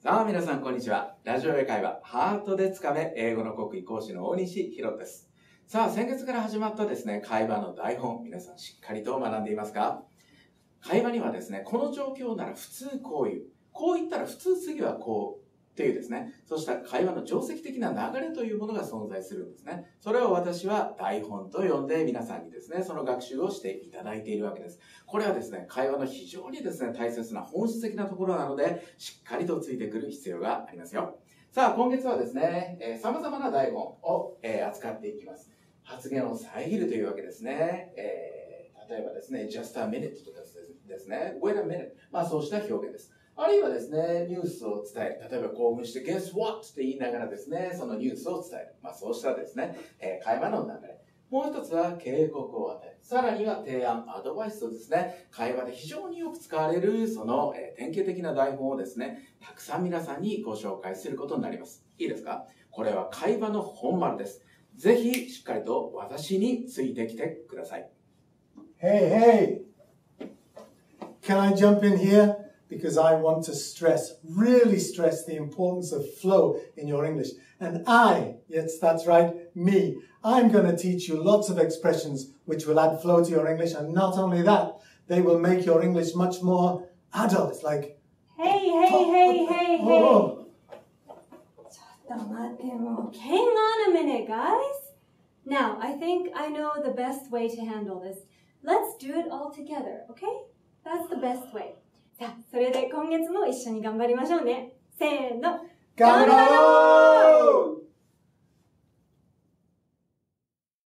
さあ、皆さん、こんにちは。ラジオ英会話、ハートでつかめ、英語の国威講師の大西博です。さあ、先月から始まったですね、会話の台本、皆さんしっかりと学んでいますか？会話にはですね、この状況なら普通こういう、こう言ったら普通次はこう、というですね、そうした会話の定石的な流れというものが存在するんですね。それを私は台本と呼んで皆さんにですね、その学習をしていただいているわけです。これはですね、会話の非常にですね、大切な本質的なところなので、しっかりとついてくる必要がありますよ。さあ、今月はですね、えー、様々な台本を、えー、扱っていきます。発言を遮るというわけですね。えー、例えばですね、just a minute とかですね、wait a minute。まあそうした表現です。あるいはですね、ニュースを伝える。例えば興奮して Guess what? って言いながらですね、そのニュースを伝える。まあそうしたですね、えー、会話の流れ。もう一つは警告を与える。さらには提案、アドバイスとですね、会話で非常によく使われる、その、えー、典型的な台本をですね、たくさん皆さんにご紹介することになります。いいですか？これは会話の本丸です。ぜひ、しっかりと私についてきてください。Hey, hey! Can I jump in here? Because I want to stress, really stress the importance of flow in your English. And I, yes, that's right, me, I'm going to teach you lots of expressions which will add flow to your English. And not only that, they will make your English much more adult, like. Hey, hey, hey, hey, hey. Oh. oh. Hang on a minute, guys. Now, I think I know the best way to handle this. Let's do it all together, okay? That's the best way. さあ、それで今月も一緒に頑張りましょうね。せーの。頑張ろう